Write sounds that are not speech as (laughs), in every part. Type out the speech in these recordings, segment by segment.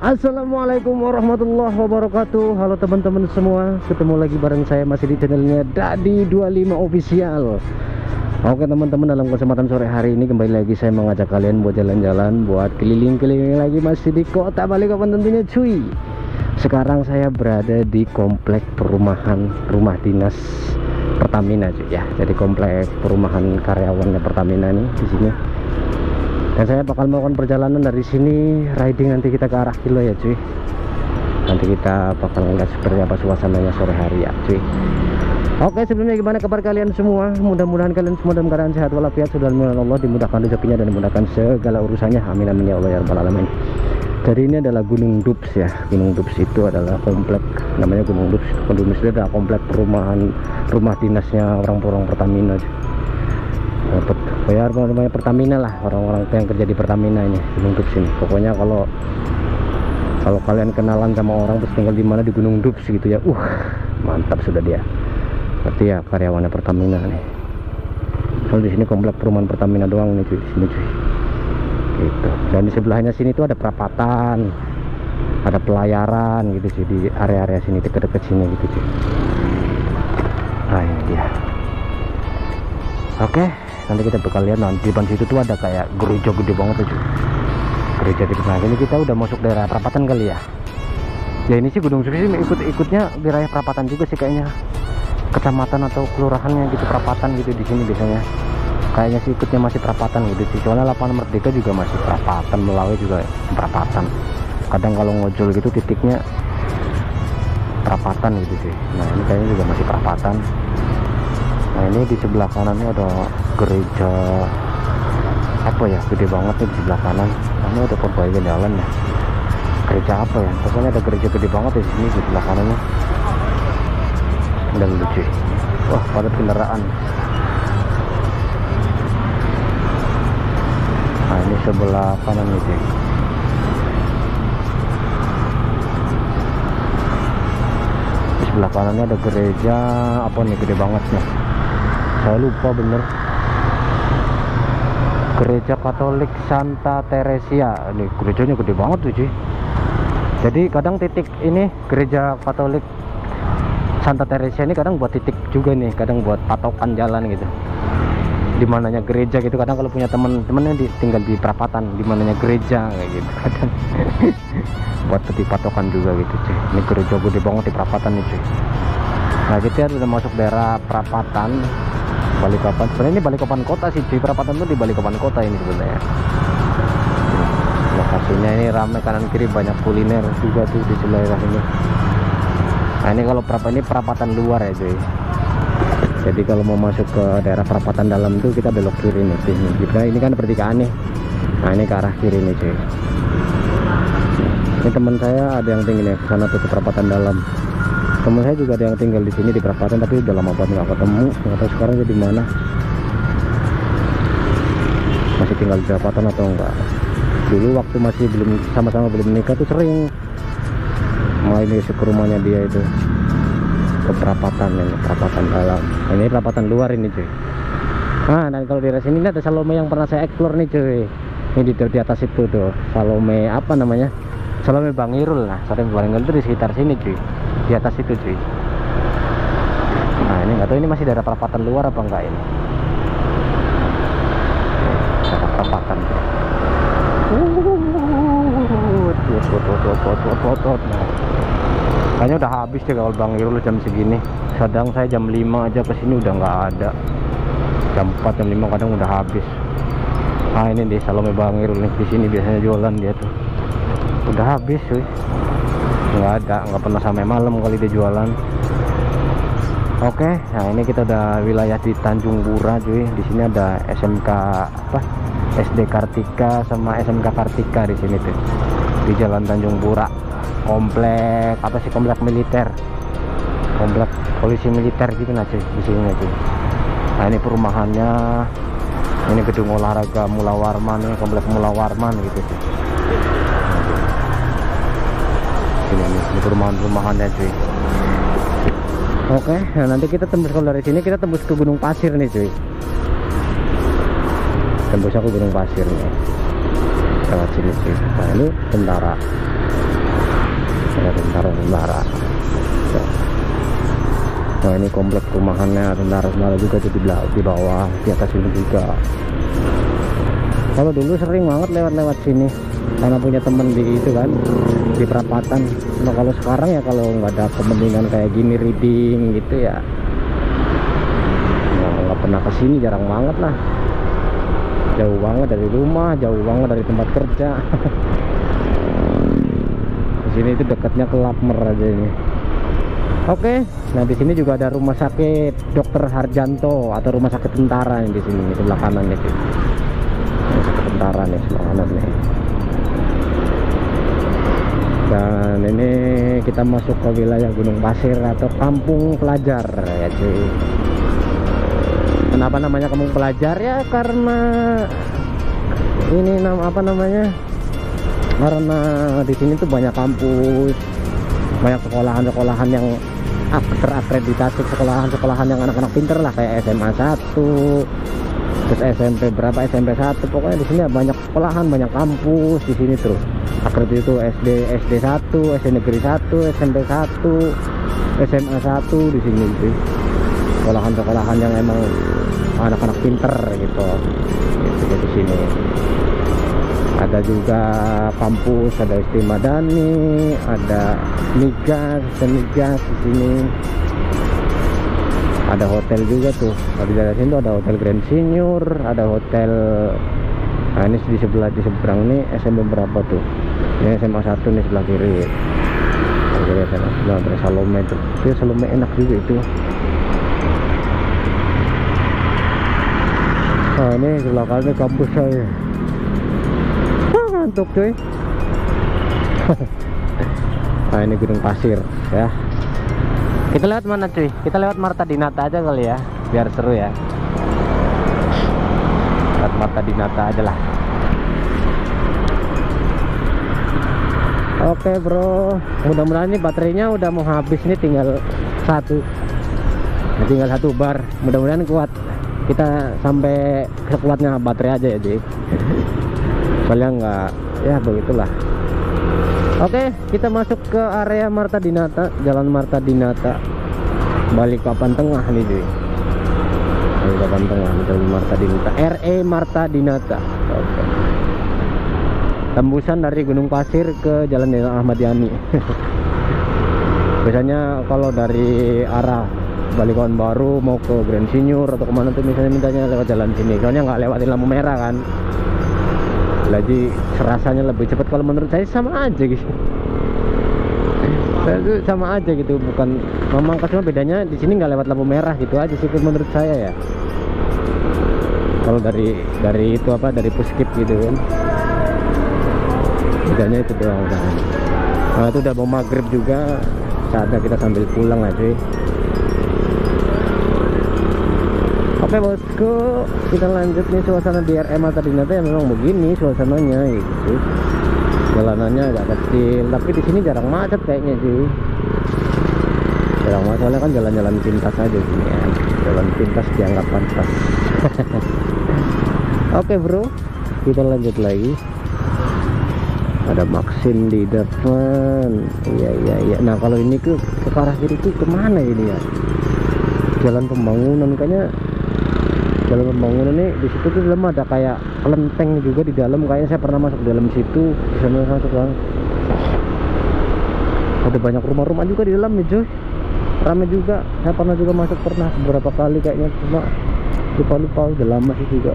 Assalamualaikum warahmatullahi wabarakatuh. Halo teman-teman semua Ketemu lagi bareng saya masih di channelnya Dadi 25 Official. Oke teman-teman dalam kesempatan sore hari ini Kembali lagi saya mengajak kalian buat jalan-jalan Buat keliling-keliling lagi masih di kota Balikpapan tentunya cuy. Sekarang saya berada di komplek perumahan rumah dinas Pertamina cuy ya. Jadi komplek perumahan karyawannya Pertamina nih di sini dan saya bakal melakukan perjalanan dari sini riding nanti kita ke arah kilo ya cuy. Nanti kita bakal ngeliat seperti apa suasananya sore hari ya cuy. Oke sebelumnya gimana kabar kalian semua? Mudah-mudahan kalian semua dalam keadaan sehat walafiat sudah Allah dimudahkan rezekinya dan dimudahkan segala urusannya. Amin amin ya Allah ya rabbal alamin. Jadi ini adalah Gunung Dups ya. Gunung Dups itu adalah komplek namanya Gunung Dups. Gunung Dups itu adalah komplek perumahan rumah dinasnya orang-orang Pertamina dapat bayar namanya Pertamina lah orang-orang yang kerja di Pertamina ini Gunung Dups ini. Pokoknya kalau kalau kalian kenalan sama orang terus tinggal di mana di Gunung Dups gitu ya uh mantap sudah dia. Berarti ya karyawannya Pertamina nih. Kalau di sini komplek perumahan Pertamina doang nih cuy di sini cuy. Gitu. Dan di sebelahnya sini tuh ada perapatan ada pelayaran gitu cuy di area-area sini dekat-dekat sini gitu cuy. Nah ini dia. Oke nanti kita bakal lihat nanti di depan situ tuh ada kayak gereja gede banget cuy gereja di depan ini kita udah masuk daerah perapatan kali ya? Ya ini sih Gunung Suci ikut-ikutnya wilayah perapatan juga sih kayaknya. Kecamatan atau kelurahannya gitu perapatan gitu di sini biasanya. Kayaknya sih ikutnya masih perapatan gitu sih. Soalnya lapangan merdeka juga masih perapatan Melawi juga perapatan. Kadang kalau ngojol gitu titiknya perapatan gitu sih. Nah ini kayaknya juga masih perapatan nah ini di sebelah kanannya ada gereja apa ya? Gede banget nih di sebelah kanan. Nah, ini ada perbaikan jalan ya. Gereja apa ya? Pokoknya ada gereja gede banget di sini di sebelah kanannya dan lucu. Wah padat kendaraan. Nah ini sebelah kanan nih di sebelah kanannya ada gereja apa nih? Gede banget nih saya lupa bener. Gereja katolik Santa Teresia. Ini gerejanya gede banget tuh cuy jadi kadang titik ini gereja katolik Santa Teresia ini kadang buat titik juga nih kadang buat patokan jalan gitu. Di mananya gereja gitu kadang kalau punya teman-temannya di, tinggal di perapatan di mananya gereja kayak gitu. Kadang (laughs) buat titik patokan juga gitu cuy ini gereja gede banget di perapatan nih cuy nah kita udah masuk daerah perapatan Balikpapan. Sebenarnya ini Balikpapan kota sih. Cuy perapatan tuh di Balikpapan kota ini sebenarnya. Lokasinya ini ramai kanan kiri banyak kuliner juga tuh di sebelah ini. Nah ini kalau perapatan ini perapatan luar ya cuy. Jadi kalau mau masuk ke daerah perapatan dalam tuh kita belok kiri nih sini kita ini kan pertigaan nih. Nah ini ke arah kiri nih cuy. Ini teman saya ada yang tinggal nih sana tuh ke perapatan dalam teman saya juga ada yang tinggal di sini di perapatan tapi udah lama banget nggak ketemu. Nggak tahu sekarang dia di mana. Masih tinggal di perapatan atau enggak? Dulu waktu masih belum sama-sama belum menikah tuh sering main ke rumahnya dia itu. Ke perapatan ini perapatan dalam. Nah, ini perapatan luar ini cuy. Nah dan kalau di sini ada Salome yang pernah saya explore nih cuy. Ini di, di atas itu tuh Salome apa namanya? Salome Bangirul. Lah Salome Bangirul itu di sekitar sini cuy di atas itu cuy. Nah ini nggak tahu ini masih daerah perapatan luar apa enggak ini. Daerah perapatan kayaknya udah habis deh kalau Bang Irul jam segini. Sedang saya jam 5 aja ke sini udah nggak ada. Jam 4 jam 5 kadang udah habis. Nah ini di Salome Bang Irul nih di sini biasanya jualan dia tuh. Udah habis cuy nggak ada nggak pernah sampai malam kali dia jualan. Oke nah ini kita udah wilayah di Tanjung Pura cuy. Di sini ada SMK apa? SD Kartika sama SMK Kartika di sini tuh di Jalan Tanjung Pura. Komplek apa sih komplek militer? Komplek polisi militer gitu nah cuy di sini cuy. Nah ini perumahannya. Ini gedung olahraga Mula Warman ini komplek Mula Warman gitu cuy ini nih ini perumahan-perumahannya cuy. Oke nah nanti kita tembus kalau dari sini kita tembus ke Gunung Pasir nih cuy. Tembus aku Gunung Pasir nih. Lewat sini cuy. Nah ini tentara. Ada tentara-tentara. Nah ini komplek perumahannya tentara-tentara juga tuh di di bawah di atas ini juga. Kalau dulu sering banget lewat-lewat sini karena punya temen di itu kan di perapatan. Nah kalau sekarang ya kalau nggak ada kepentingan kayak gini reading gitu ya nggak nggak pernah ke sini jarang banget lah. Jauh banget dari rumah jauh banget dari tempat kerja. (laughs) Di sini itu dekatnya ke Lapmer aja ini. Oke nah di sini juga ada rumah sakit Dr. Harjanto atau rumah sakit tentara yang di sini sebelah kanan itu. Tentara nih sebelah kanan nih dan ini kita masuk ke wilayah Gunung Pasir atau Kampung Pelajar ya cuy kenapa namanya Kampung Pelajar? Ya karena ini nama apa namanya? Karena di sini tuh banyak kampus banyak sekolahan-sekolahan yang ak- terakreditasi sekolahan-sekolahan yang anak-anak pinter lah kayak SMA 1 terus SMP berapa SMP 1 pokoknya di sini banyak sekolahan banyak kampus di sini terus akreditasi itu SD SD 1 SD negeri 1 SMP 1 SMA 1 di sini gitu sekolahan-sekolahan yang emang anak-anak pinter gitu. Gitu di sini. Ada juga kampus ada Istimewa Madani ada migas dan migas di sini. Ada hotel juga tuh. Di daerah sini tuh ada hotel Grand Senior ada hotel nah ini di sebelah di seberang nih SMP berapa tuh? Ini SMA 1 nih sebelah kiri. Sebelah kiri SMA sebelah ada Salome tuh. Itu Salome enak juga itu. Nah ini sebelah kanan kampus saya. Wah, ngantuk cuy. (laughs) Nah ini gunung pasir ya. Kita lewat mana cuy? Kita lewat Marta Dinata aja kali ya biar seru ya Dinata aja lah oke bro. Mudah-mudahan ini baterainya udah mau habis nih tinggal satu. Tinggal satu bar. Mudah-mudahan kuat. Kita sampai sekuatnya baterai aja ya cuy soalnya nggak ya begitulah. Oke kita masuk ke area Marta Dinata jalan Marta Dinata balik papan tengah nih cuy balik papan tengah jalan Marta Dinata RE Marta Dinata. Oke. Tembusan dari Gunung Pasir ke Jalan Jenderal Ahmad Yani. (laughs) Biasanya kalau dari arah Balikawan Baru mau ke Grand Senior atau ke mana tuh misalnya mintanya lewat jalan sini. Soalnya nggak lewatin lampu merah kan. Lagi rasanya lebih cepat. Kalau menurut saya sama aja gitu saya tuh sama aja gitu bukan memang cuma bedanya di sini nggak lewat lampu merah gitu aja sih menurut saya ya. Kalau dari dari itu apa dari puskip gitu kan. Bedanya itu doang kan nah itu udah mau maghrib juga saatnya kita sambil pulang aja. Oke bosku, kita lanjut nih suasana di RM tadi nanti ya memang begini suasananya gitu. Jalanannya agak kecil, tapi di sini jarang macet kayaknya sih. Jarang macet, soalnya kan jalan-jalan pintas aja sini ya. Jalan pintas dianggap pantas. (laughs) Oke bro, kita lanjut lagi. Ada Maxim di depan. Iya iya iya. Nah kalau ini ke ke arah kiri itu ke mana ini ya? Jalan pembangunan kayaknya jalan pembangunan nih di situ tuh dalam ada kayak kelenteng juga di dalam. Kayaknya saya pernah masuk dalam situ di masuk bang ada banyak rumah-rumah juga di dalam nih cuy ramai juga. Saya pernah juga masuk pernah beberapa kali kayaknya. Cuma lupa-lupa udah lama sih juga.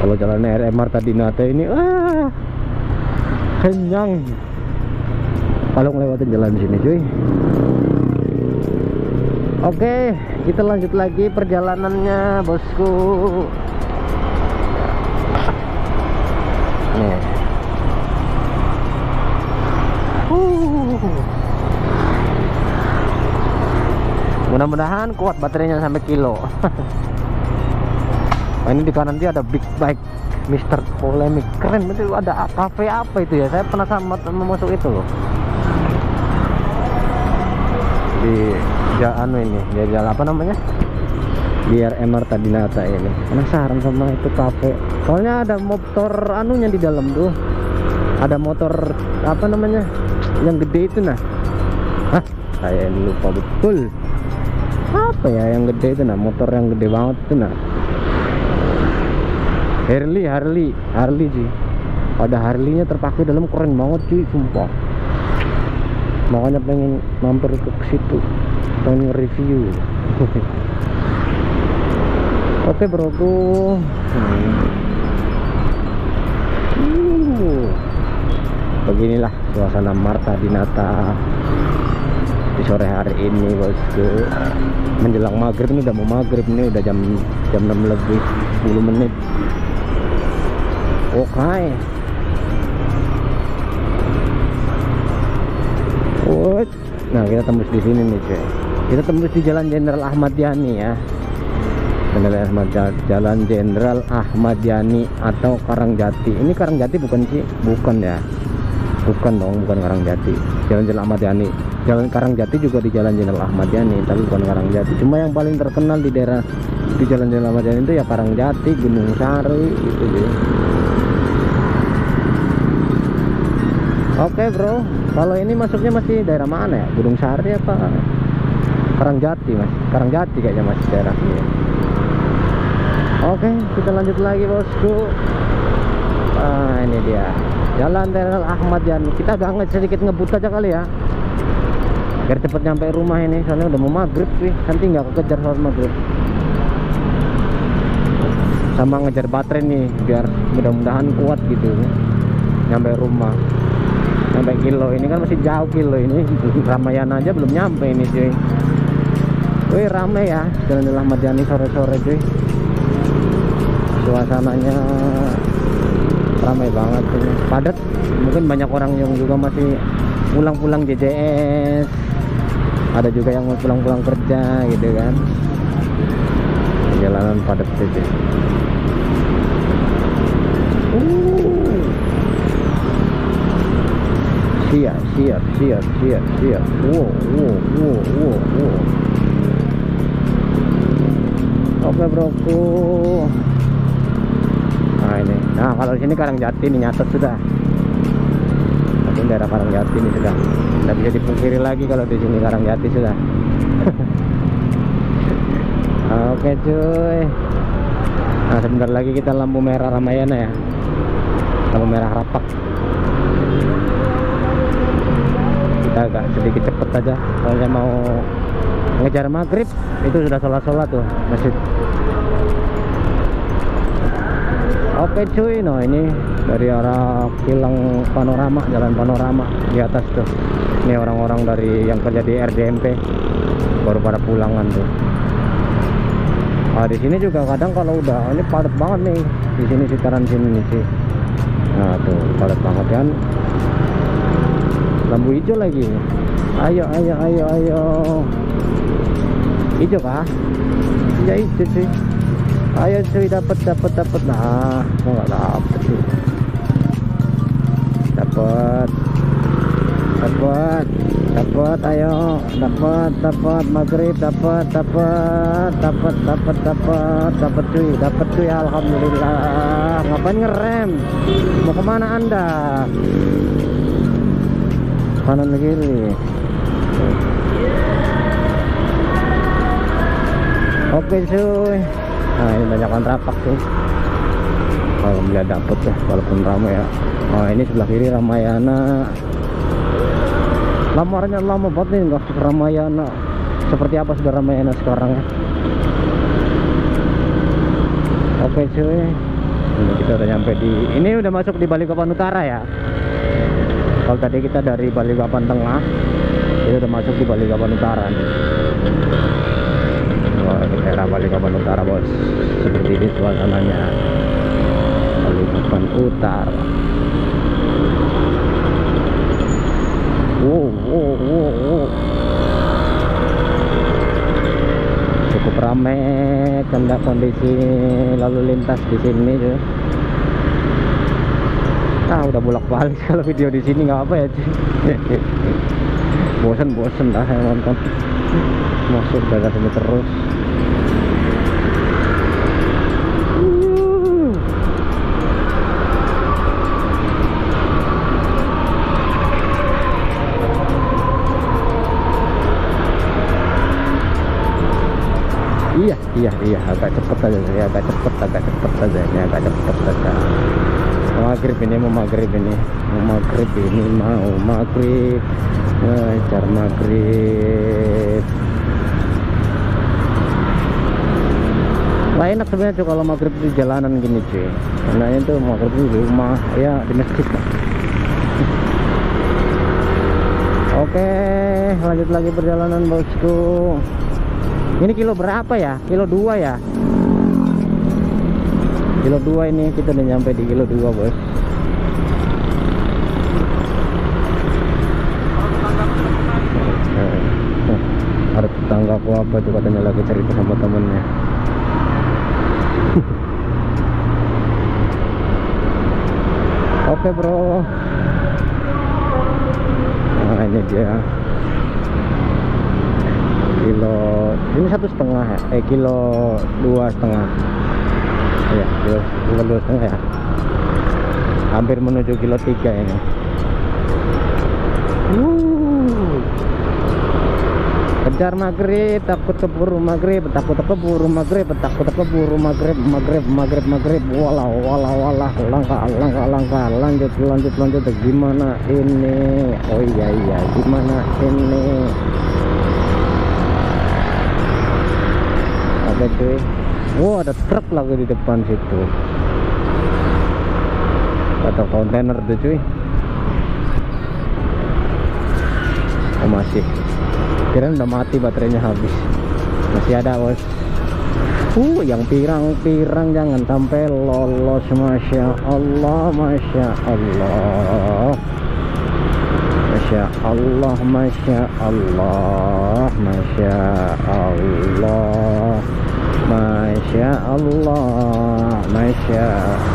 Kalau jalan RM Marta Dinata ini ah kenyang. Kalau ngelewatin jalan sini cuy Oke, kita lanjut lagi perjalanannya, bosku. Nih. Uh. Mudah-mudahan kuat baterainya sampai kilo. (laughs) Nah, ini di kanan dia ada big bike Mister Polemik keren betul. Ada cafe apa itu ya? Saya penasaran mau masuk itu loh. Di jalan ini ya jalan apa namanya? Biar MR Tadinata ini. Penasaran sama itu cafe soalnya ada motor anunya di dalam tuh. Ada motor apa namanya yang gede itu nah. Hah, saya lupa betul. Apa ya yang gede itu nah? Motor yang gede banget itu nah. Harley Harley Harley sih ada Harley terpakai dalam keren banget sih sumpah. Makanya pengen mampir ke situ. Pengen review. (laughs) Oke broku hmm. Beginilah suasana Marta Dinata di sore hari ini bosku. Menjelang maghrib ini udah mau maghrib ini udah jam jam 6 lebih 10 menit. Oke okay. Nah kita tembus di sini nih cuy. Kita tembus di Jalan Jenderal Ahmad Yani ya. Jalan Ahmad Jalan Jenderal Ahmad Yani atau Karangjati. Ini Karangjati bukan sih? Bukan ya Bukan dong, bukan Karangjati Jalan Jenderal Ahmad Yani Jalan Karangjati juga di Jalan Jenderal Ahmad Yani Tapi bukan Karangjati Cuma yang paling terkenal di daerah di Jalan Jenderal Ahmad Yani itu ya Karangjati, Gunung Sari gitu sih Oke bro, kalau ini masuknya masih daerah mana ya? Gunung Sari apa? Karangjati mas, Karangjati kayaknya masih daerah ini. Oke, kita lanjut lagi bosku. Ah ini dia, Jalan Jenderal Ahmad Yani. Kita agak sedikit ngebut aja kali ya, biar cepet nyampe rumah ini. Soalnya udah mau maghrib sih, nanti nggak kekejar soal maghrib. Sama ngejar baterai nih, biar mudah-mudahan kuat gitu, nyampe rumah. Sampai kilo. Ini kan masih jauh kilo ini. (laughs) Ramayana aja belum nyampe ini cuy. Wih rame ya. Jalan Ahmad Yani sore-sore cuy. Suasananya Ramai banget cuy Padat. Mungkin banyak orang yang juga masih Pulang-pulang JJS Ada juga yang mau pulang-pulang kerja gitu kan. Jalanan padat cuy siap siap siap siap siap. Wow wow wow wow wow. Oke broku nah ini. Nah kalau di sini Karangjati ini nyatet sudah. Tapi daerah Karangjati ini sudah. Tidak bisa dipungkiri lagi kalau di sini Karangjati sudah. (laughs) Oke cuy. Nah sebentar lagi kita lampu merah Ramayana ya. Lampu merah rapak kita agak sedikit cepet aja. Soalnya mau ngejar maghrib itu sudah sholat-sholat tuh masjid oke cuy. No ini dari arah kilang panorama jalan panorama di atas tuh. Ini orang-orang dari yang kerja di RDMP baru pada pulangan tuh. Nah di sini juga kadang kalau udah ini padat banget nih. Di sini sekitaran sini nih sih nah tuh padat banget kan? Lampu hijau lagi. Ayo ayo ayo ayo. Hijau kah? Ya hijau cuy ayo cuy dapat dapat dapat. Nah nggak dapat sih? Dapat. Dapat. Dapat ayo. Dapat dapat. Maghrib dapat dapat. Dapat dapat dapat. Dapat cuy dapat cuy alhamdulillah. Ngapain ngerem? Mau ke mana anda? Kanan kiri. Oke cuy nah ini banyak kontrapak tuh. Kalau melihat dapet ya walaupun ramai ya. Oh ini sebelah kiri Ramayana. Lamarnya lama banget nih enggak Ramayana. Seperti apa sudah Ramayana sekarang ya? Oke cuy. Ini kita udah nyampe di ini udah masuk di Balikpapan Utara ya? Kalau tadi kita dari Balikpapan Tengah itu udah masuk di Balikpapan Utara nih daerah Balikpapan Utara bos. Seperti ini suasananya Balikpapan Utara. Wow wow wow, wow. cukup ramai kena kondisi lalu lintas di sini tuh ah udah bolak balik (laughs) kalau video di sini nggak apa ya (laughs) bosen bosen dah saya nonton. Masuk dari sini terus iya iya agak cepet aja ya agak cepet agak cepet aja ini agak cepet aja maghrib ini mau maghrib ini mau maghrib ini mau maghrib ngejar maghrib. Wah enak sebenarnya tuh kalau maghrib di jalanan gini cuy karena itu maghrib di rumah ya di masjid. Lah Oke lanjut lagi perjalanan bosku ini kilo berapa ya? Kilo dua ya? Kilo dua ini kita udah nyampe di kilo dua bos Eh, ada tetangga aku apa tuh katanya lagi cerita sama temennya. (laughs) Oke bro. Nah ini dia kilo ini satu setengah ya? Eh kilo dua setengah. Ya kilo, kilo dua setengah ya? Hampir menuju kilo tiga ini. Wuh. kejar maghrib takut keburu maghrib takut keburu maghrib takut keburu maghrib maghrib maghrib maghrib. Walau walau walah. Langkah langkah langkah. Lanjut lanjut lanjut. Gimana ini? Oh iya iya. Gimana ini apa cuy wow ada truk lagi di depan situ. Atau kontainer tuh cuy. Oh masih. Kirain udah mati baterainya habis. Masih ada bos. Uh yang pirang-pirang jangan sampai lolos masya Allah masya Allah. Masya Allah Masya Allah Masya Allah Masya Allah Masya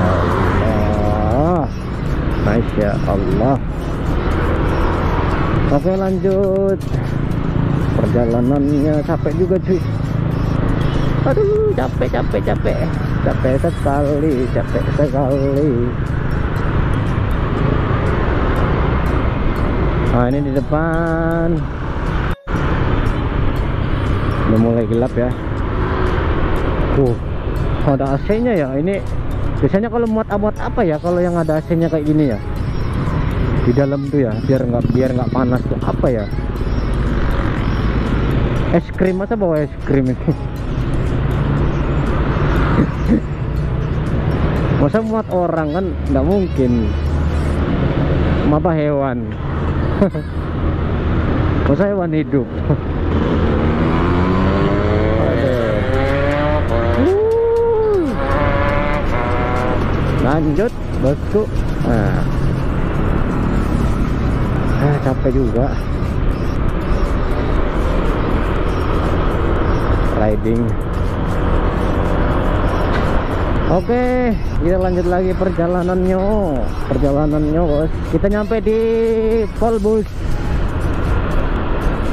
Allah Masya Allah. Oke lanjut. Perjalanannya capek juga cuy. Aduh capek capek capek. Capek sekali Capek sekali. Nah ini di depan. Udah mulai gelap ya Tuh ada AC nya ya? Ini Biasanya kalau muat muat apa ya? Kalau yang ada AC nya kayak gini ya? Di dalam tuh ya Biar nggak biar nggak panas tuh. Apa ya? Es krim masa bawa es krim itu (laughs) Masa muat orang kan nggak mungkin. Apa hewan. (laughs) Masa hewan hidup (laughs) Lanjut bosku nah. ah, Capek juga Riding Oke, kita lanjut lagi perjalanannya. Perjalanannya, Bos. Kita nyampe di Polbus.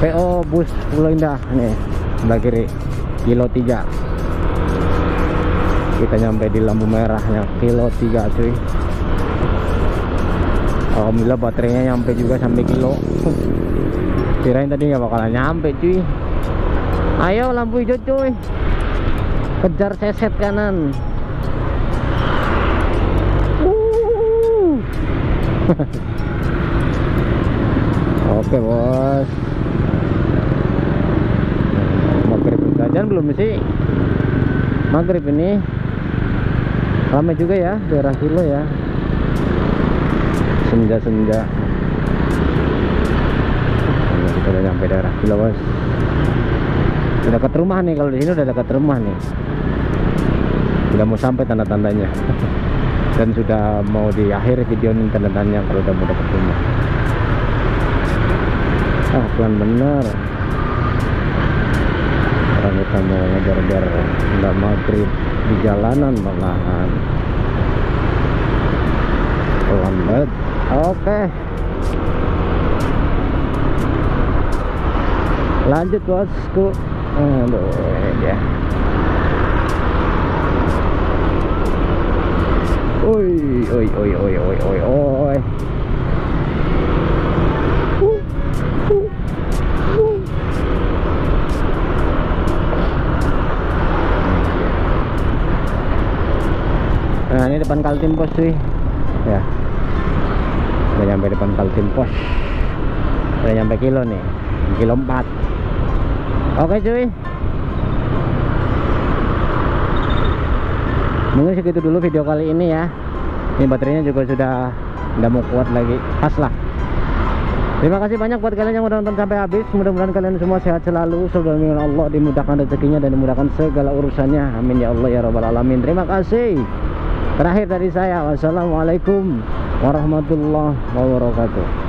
PO Bus Pulau Indah nih, sebelah kiri. Kilo 3. Kita nyampe di lampu merahnya kilo 3, cuy. Alhamdulillah baterainya nyampe juga sampai kilo. Kirain tadi nggak bakalan nyampe, cuy. Ayo lampu hijau, cuy. Kejar seset kanan. (laughs) Oke bos Maghrib jajan belum sih Maghrib ini Ramai juga ya daerah kilo ya. Senja-senja. Kita udah nyampe daerah kilo bos. Udah dekat rumah nih Kalau di sini udah dekat rumah nih. Sudah mau sampai tanda-tandanya. (laughs) Dan sudah mau di akhir video ini tanda-tandanya kalau udah mau dapat rumah. Ah pelan bener orang kita mau ngejar-ngejar nggak maghrib di jalanan malahan. Pelan banget oke. Lanjut bosku. Aduh ya. Oi, oi, oi, oi, oi, oi, oi. Depan Kaltim Pos cuy ya udah nyampe depan Kaltim Pos udah nyampe kilo nih kilo 4 oke cuy mungkin segitu dulu video kali ini ya ini baterainya juga sudah nggak mau kuat lagi pas lah Terima kasih banyak buat kalian yang udah nonton sampai habis. Mudah-mudahan kalian semua sehat selalu. Dengan Allah dimudahkan rezekinya dan dimudahkan segala urusannya. Amin ya Allah ya rabbal alamin. Terima kasih. Terakhir dari saya. Wassalamualaikum warahmatullahi wabarakatuh.